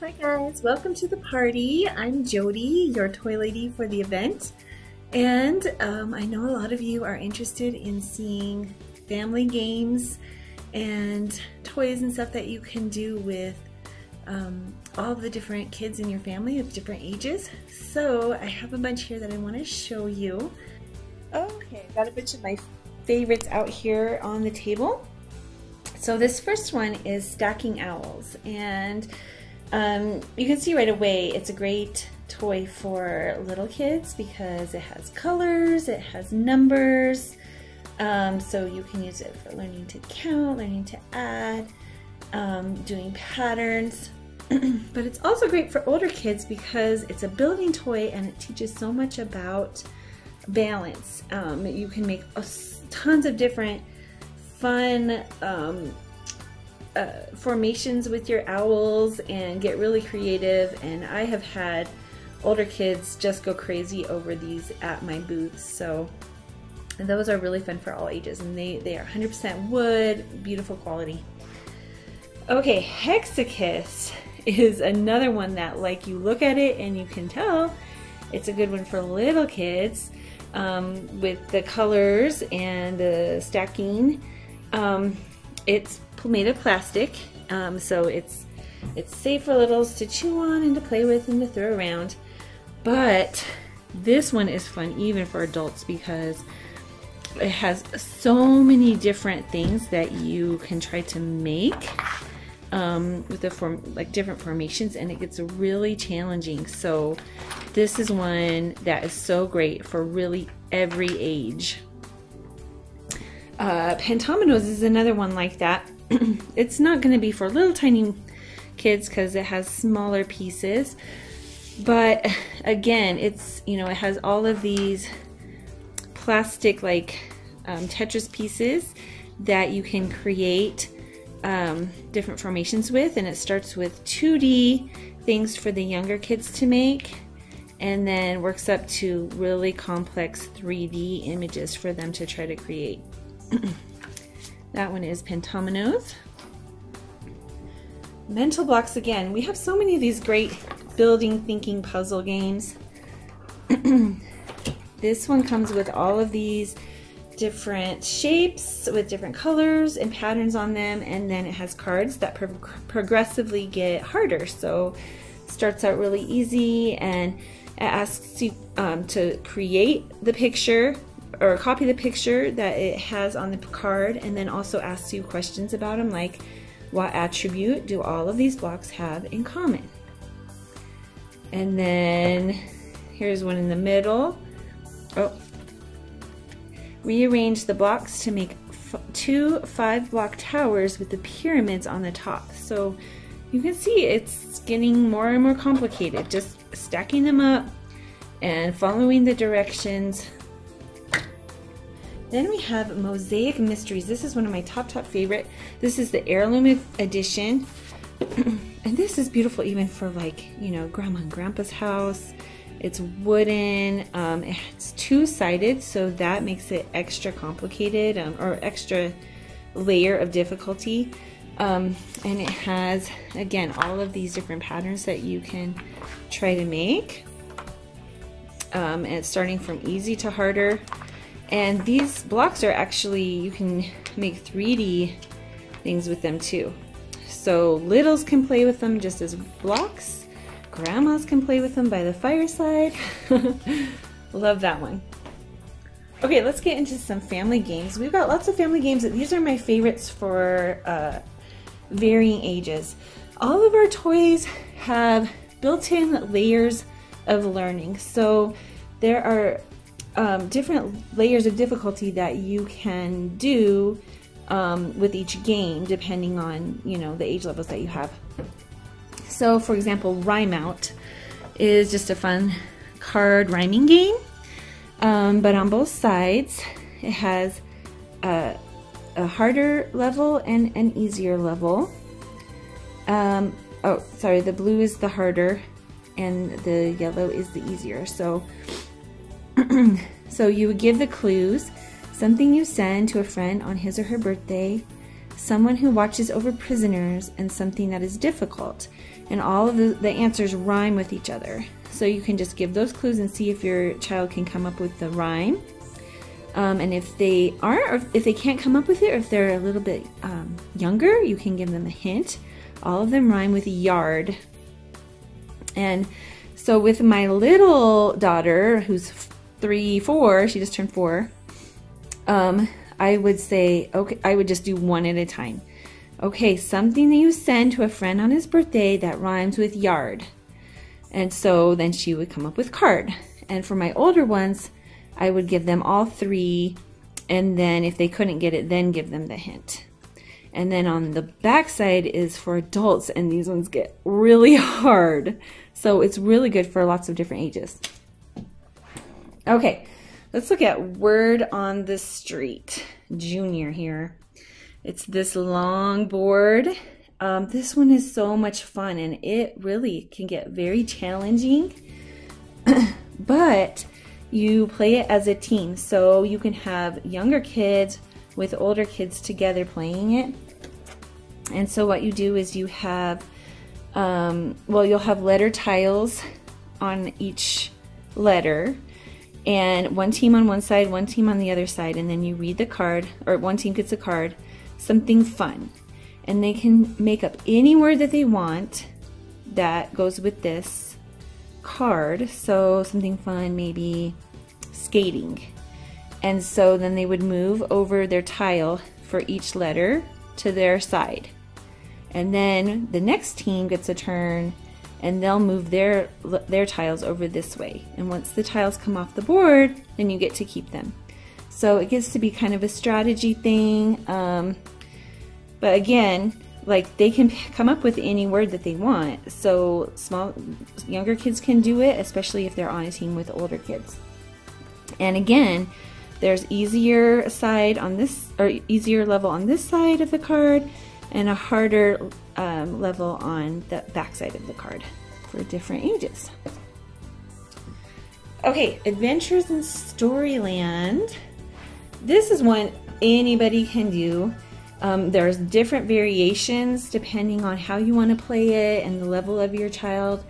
Hi guys, welcome to the party. I'm Jody, your toy lady for the event. And um, I know a lot of you are interested in seeing family games and toys and stuff that you can do with um, all the different kids in your family of different ages. So I have a bunch here that I want to show you. Okay, got a bunch of my favorites out here on the table. So this first one is Stacking Owls and um, you can see right away it's a great toy for little kids because it has colors, it has numbers, um, so you can use it for learning to count, learning to add, um, doing patterns. but it's also great for older kids because it's a building toy and it teaches so much about balance. Um, you can make tons of different fun um, uh, formations with your owls and get really creative. And I have had older kids just go crazy over these at my booths. So those are really fun for all ages. And they, they are 100% wood, beautiful quality. Okay, Hexacus is another one that like you look at it and you can tell it's a good one for little kids um, with the colors and the stacking. Um, it's made of plastic, um, so it's it's safe for littles to chew on and to play with and to throw around. But this one is fun even for adults because it has so many different things that you can try to make um, with the form like different formations and it gets really challenging. So this is one that is so great for really every age. Uh, is another one like that it's not going to be for little tiny kids because it has smaller pieces. But again, it's, you know, it has all of these plastic like um, Tetris pieces that you can create um, different formations with. And it starts with 2D things for the younger kids to make and then works up to really complex 3D images for them to try to create. That one is Pentominoes. Mental Blox again. We have so many of these great building thinking puzzle games. this one comes with all of these different shapes with different colors and patterns on them and then it has cards that pro progressively get harder so starts out really easy and it asks you um, to create the picture or copy the picture that it has on the card and then also asks you questions about them like what attribute do all of these blocks have in common? And then here's one in the middle. Oh, rearrange the blocks to make two five block towers with the pyramids on the top. So you can see it's getting more and more complicated. Just stacking them up and following the directions then we have Mosaic Mysteries. This is one of my top, top favorite. This is the heirloom edition. and this is beautiful even for like, you know, grandma and grandpa's house. It's wooden. Um, it's two-sided, so that makes it extra complicated um, or extra layer of difficulty. Um, and it has, again, all of these different patterns that you can try to make. Um, and it's starting from easy to harder. And these blocks are actually, you can make 3D things with them too. So littles can play with them just as blocks. Grandmas can play with them by the fireside. Love that one. Okay, let's get into some family games. We've got lots of family games. These are my favorites for uh, varying ages. All of our toys have built-in layers of learning. So there are um, different layers of difficulty that you can do um, with each game depending on you know the age levels that you have. So for example, Rhyme Out is just a fun card rhyming game, um, but on both sides it has a, a, harder level and an easier level. Um, oh, sorry, the blue is the harder and the yellow is the easier. So so you would give the clues, something you send to a friend on his or her birthday, someone who watches over prisoners, and something that is difficult. And all of the, the answers rhyme with each other. So you can just give those clues and see if your child can come up with the rhyme. Um, and if they aren't, or if they can't come up with it, or if they're a little bit um, younger, you can give them a hint. All of them rhyme with yard. And so with my little daughter, who's three, four, she just turned four, um, I would say, okay, I would just do one at a time. Okay, something that you send to a friend on his birthday that rhymes with yard. And so then she would come up with card. And for my older ones, I would give them all three. And then if they couldn't get it, then give them the hint. And then on the back side is for adults, and these ones get really hard. So it's really good for lots of different ages. Okay, let's look at Word on the Street, Junior here. It's this long board. Um, this one is so much fun and it really can get very challenging, but you play it as a team. So you can have younger kids with older kids together playing it. And so what you do is you have, um, well, you'll have letter tiles on each letter and one team on one side, one team on the other side, and then you read the card, or one team gets a card, something fun. And they can make up any word that they want that goes with this card. So something fun, maybe skating. And so then they would move over their tile for each letter to their side. And then the next team gets a turn and they'll move their their tiles over this way. And once the tiles come off the board, then you get to keep them. So it gets to be kind of a strategy thing. Um, but again, like they can come up with any word that they want. So small, younger kids can do it, especially if they're on a team with older kids. And again, there's easier side on this, or easier level on this side of the card, and a harder um, level on the backside of the card for different ages. Okay, Adventures in Storyland. This is one anybody can do. Um, there's different variations depending on how you want to play it and the level of your child.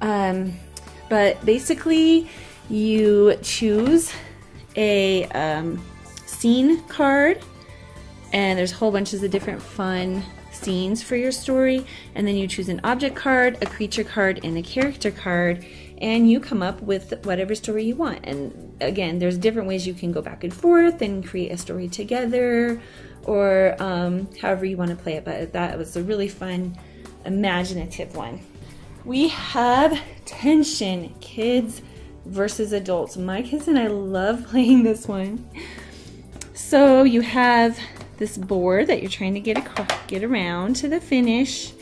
Um, but basically, you choose a um, scene card, and there's whole bunches of different fun scenes for your story. And then you choose an object card, a creature card, and a character card, and you come up with whatever story you want. And again, there's different ways you can go back and forth and create a story together or um, however you want to play it. But that was a really fun, imaginative one. We have tension, kids versus adults. My kids and I love playing this one. So you have this board that you're trying to get, get around to the finish.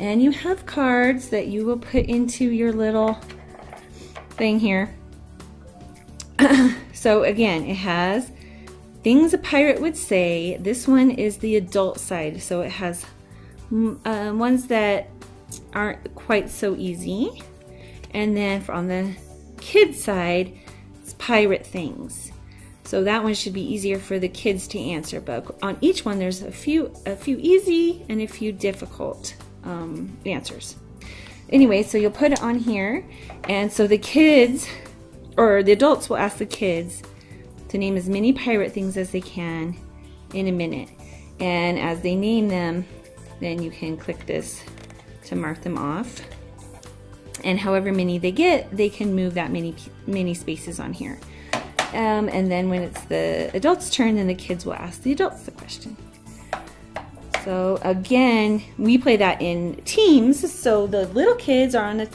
And you have cards that you will put into your little thing here. so again, it has Things a pirate would say. This one is the adult side, so it has uh, ones that aren't quite so easy. And then on the kid side, it's pirate things. So that one should be easier for the kids to answer. But on each one, there's a few, a few easy and a few difficult um, answers. Anyway, so you'll put it on here. And so the kids, or the adults will ask the kids, to name as many pirate things as they can in a minute. And as they name them, then you can click this to mark them off. And however many they get, they can move that many, many spaces on here. Um, and then when it's the adult's turn, then the kids will ask the adults the question. So again, we play that in teams. So the little kids are on a,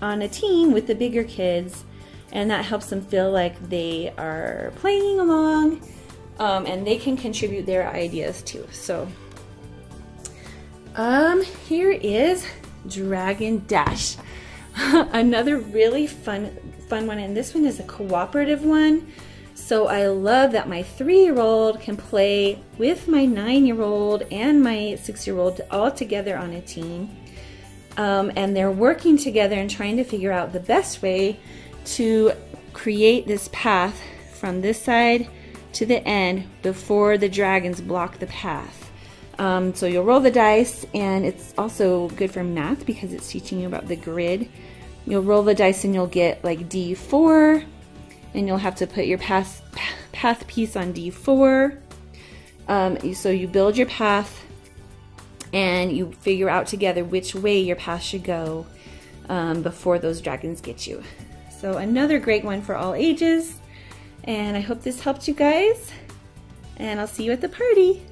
on a team with the bigger kids and that helps them feel like they are playing along um, and they can contribute their ideas too. So um, here is Dragon Dash. Another really fun fun one and this one is a cooperative one. So I love that my three-year-old can play with my nine-year-old and my six-year-old all together on a team. Um, and they're working together and trying to figure out the best way to create this path from this side to the end before the dragons block the path. Um, so you'll roll the dice, and it's also good for math because it's teaching you about the grid. You'll roll the dice and you'll get like D4, and you'll have to put your path, path piece on D4. Um, so you build your path, and you figure out together which way your path should go um, before those dragons get you. So another great one for all ages, and I hope this helped you guys, and I'll see you at the party.